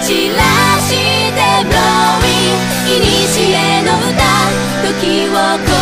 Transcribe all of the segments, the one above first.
散らして Blowing いえの歌時を越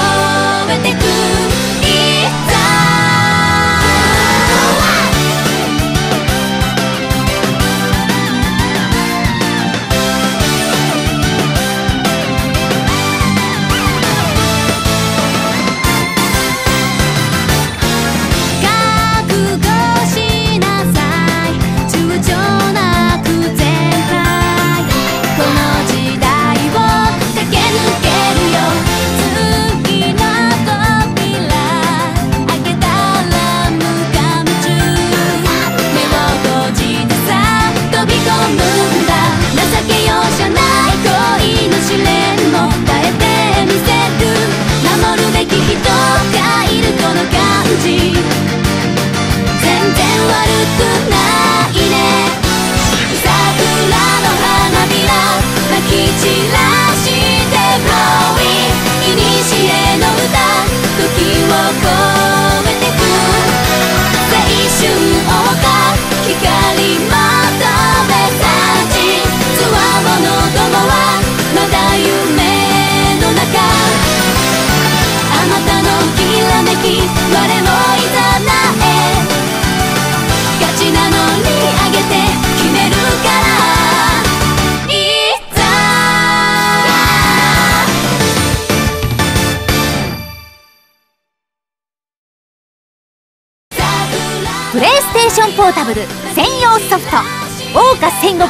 プレイステーションポータブル専用ソフト「桜花戦国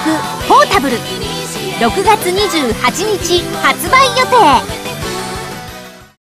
ポータブル」6月28日発売予定。